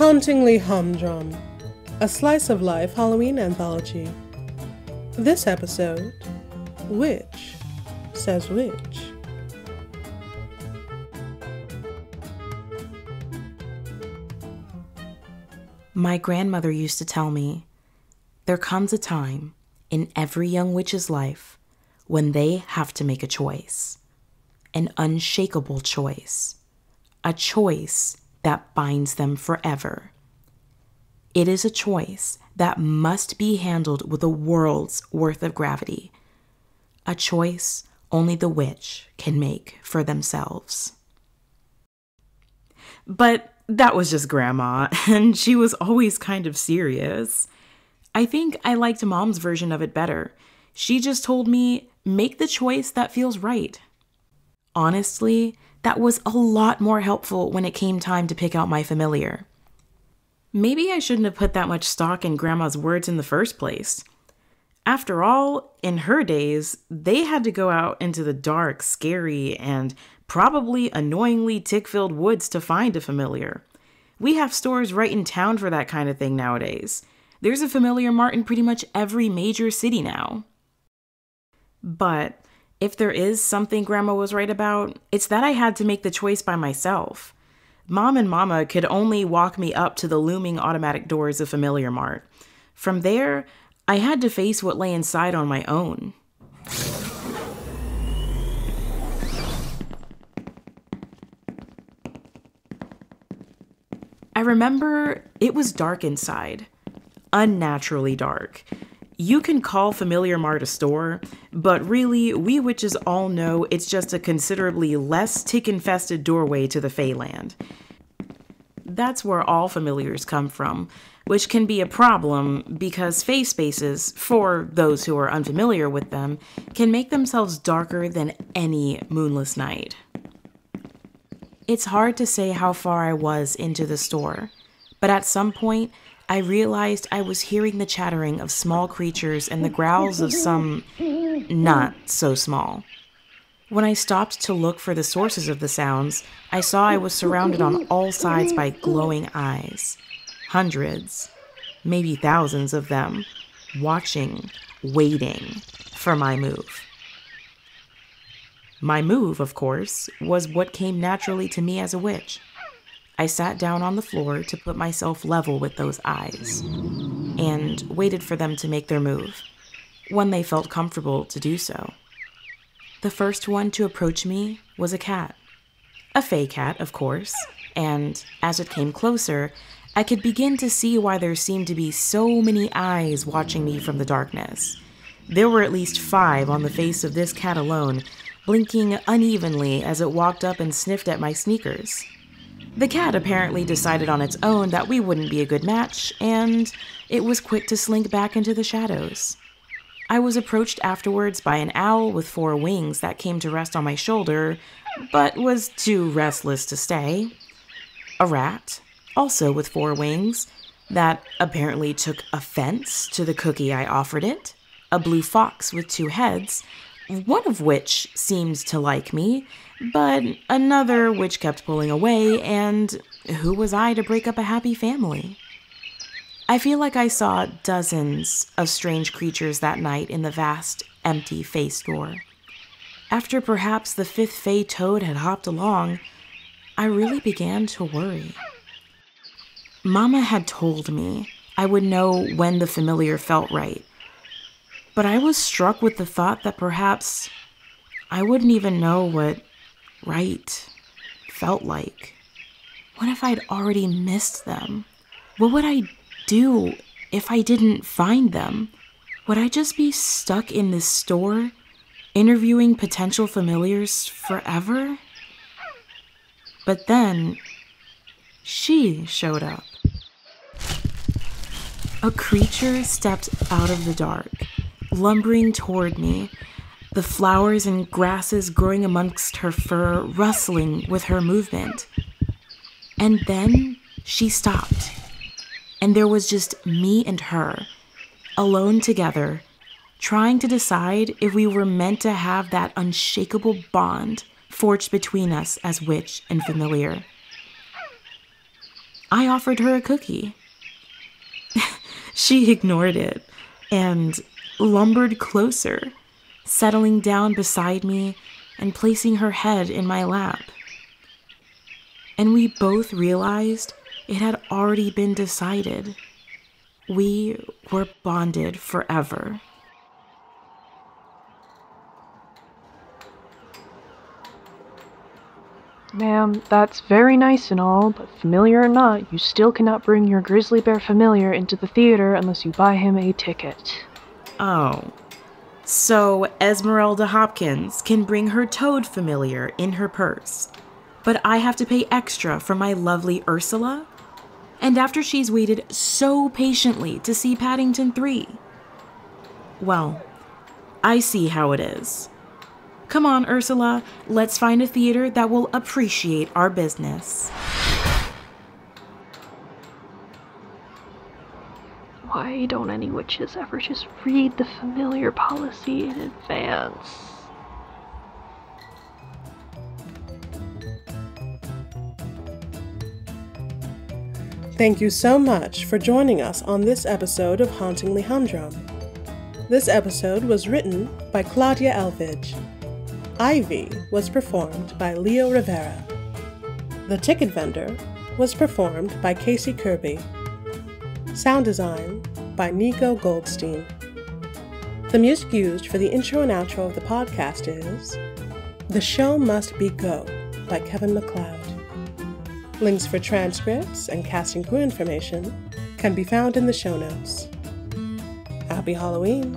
Hauntingly Humdrum, a slice of life Halloween anthology. This episode, Witch Says Which? My grandmother used to tell me there comes a time in every young witch's life when they have to make a choice, an unshakable choice, a choice that binds them forever. It is a choice that must be handled with a world's worth of gravity, a choice only the witch can make for themselves. But that was just grandma, and she was always kind of serious. I think I liked mom's version of it better. She just told me, make the choice that feels right. Honestly, that was a lot more helpful when it came time to pick out my familiar. Maybe I shouldn't have put that much stock in Grandma's words in the first place. After all, in her days, they had to go out into the dark, scary, and probably annoyingly tick filled woods to find a familiar. We have stores right in town for that kind of thing nowadays. There's a familiar mart in pretty much every major city now. But if there is something Grandma was right about, it's that I had to make the choice by myself. Mom and Mama could only walk me up to the looming automatic doors of Familiar Mart. From there, I had to face what lay inside on my own. I remember it was dark inside, unnaturally dark. You can call Familiar Mart a store, but really, we witches all know it's just a considerably less tick infested doorway to the Feyland. That's where all familiars come from, which can be a problem because Fey spaces, for those who are unfamiliar with them, can make themselves darker than any moonless night. It's hard to say how far I was into the store, but at some point, I realized I was hearing the chattering of small creatures and the growls of some not so small. When I stopped to look for the sources of the sounds, I saw I was surrounded on all sides by glowing eyes. Hundreds, maybe thousands of them, watching, waiting for my move. My move, of course, was what came naturally to me as a witch. I sat down on the floor to put myself level with those eyes and waited for them to make their move when they felt comfortable to do so. The first one to approach me was a cat. A fey cat, of course, and as it came closer, I could begin to see why there seemed to be so many eyes watching me from the darkness. There were at least five on the face of this cat alone, blinking unevenly as it walked up and sniffed at my sneakers. The cat apparently decided on its own that we wouldn't be a good match, and it was quick to slink back into the shadows. I was approached afterwards by an owl with four wings that came to rest on my shoulder, but was too restless to stay. A rat, also with four wings, that apparently took offense to the cookie I offered it. A blue fox with two heads, one of which seemed to like me, but another which kept pulling away, and who was I to break up a happy family? I feel like I saw dozens of strange creatures that night in the vast, empty Fey store. After perhaps the fifth Fey toad had hopped along, I really began to worry. Mama had told me I would know when the familiar felt right, but I was struck with the thought that perhaps I wouldn't even know what right felt like. What if I'd already missed them? What would I do if I didn't find them? Would I just be stuck in this store, interviewing potential familiars forever? But then, she showed up. A creature stepped out of the dark, lumbering toward me, the flowers and grasses growing amongst her fur rustling with her movement. And then she stopped, and there was just me and her, alone together, trying to decide if we were meant to have that unshakable bond forged between us as witch and familiar. I offered her a cookie. she ignored it and lumbered closer, settling down beside me and placing her head in my lap. And we both realized it had already been decided. We were bonded forever. Ma'am, that's very nice and all, but familiar or not, you still cannot bring your grizzly bear familiar into the theater unless you buy him a ticket. Oh. So Esmeralda Hopkins can bring her toad familiar in her purse, but I have to pay extra for my lovely Ursula? And after she's waited so patiently to see Paddington 3? Well, I see how it is. Come on, Ursula, let's find a theater that will appreciate our business. Why don't any witches ever just read the familiar policy in advance? Thank you so much for joining us on this episode of Hauntingly Humdrum. This episode was written by Claudia Elveridge Ivy was performed by Lio Rivera. The Ticket Vendor was performed by Casey Kirby. Sound design by Nikko Goldstein. The music used for the intro and outro of the podcast is The Show Must Be Go by Kevin MacLeod. Links for transcripts and casting crew information can be found in the show notes. Happy Halloween!